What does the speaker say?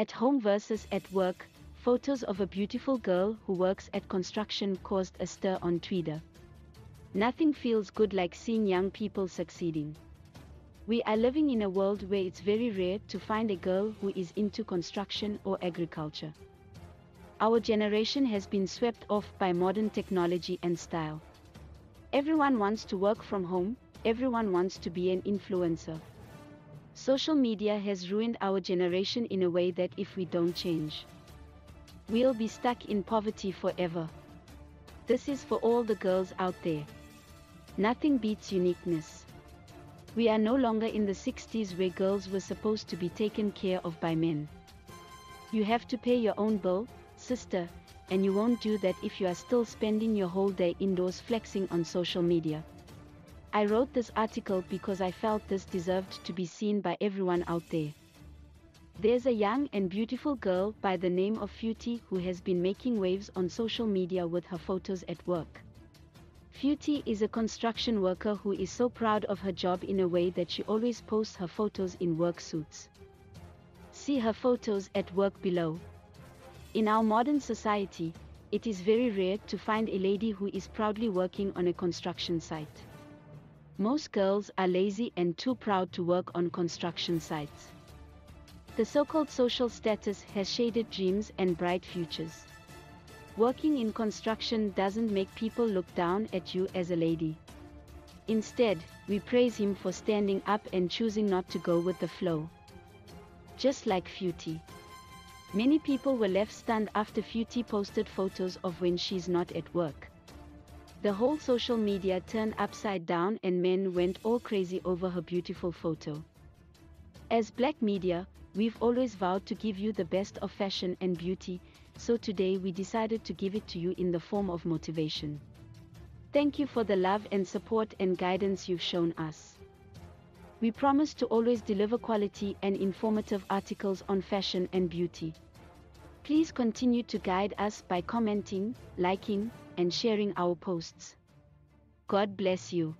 At home versus at work, photos of a beautiful girl who works at construction caused a stir on Twitter. Nothing feels good like seeing young people succeeding. We are living in a world where it's very rare to find a girl who is into construction or agriculture. Our generation has been swept off by modern technology and style. Everyone wants to work from home, everyone wants to be an influencer. Social media has ruined our generation in a way that if we don't change, we'll be stuck in poverty forever. This is for all the girls out there. Nothing beats uniqueness. We are no longer in the 60s where girls were supposed to be taken care of by men. You have to pay your own bill, sister, and you won't do that if you are still spending your whole day indoors flexing on social media. I wrote this article because I felt this deserved to be seen by everyone out there. There's a young and beautiful girl by the name of Phuti who has been making waves on social media with her photos at work. Phuti is a construction worker who is so proud of her job in a way that she always posts her photos in work suits. See her photos at work below. In our modern society, it is very rare to find a lady who is proudly working on a construction site. Most girls are lazy and too proud to work on construction sites. The so-called social status has shaded dreams and bright futures. Working in construction doesn't make people look down at you as a lady. Instead, we praise him for standing up and choosing not to go with the flow. Just like Phuti. Many people were left stunned after Phuti posted photos of when she's not at work. The whole social media turned upside down and men went all crazy over her beautiful photo. As black media, we've always vowed to give you the best of fashion and beauty, so today we decided to give it to you in the form of motivation. Thank you for the love and support and guidance you've shown us. We promise to always deliver quality and informative articles on fashion and beauty. Please continue to guide us by commenting, liking, and sharing our posts. God bless you.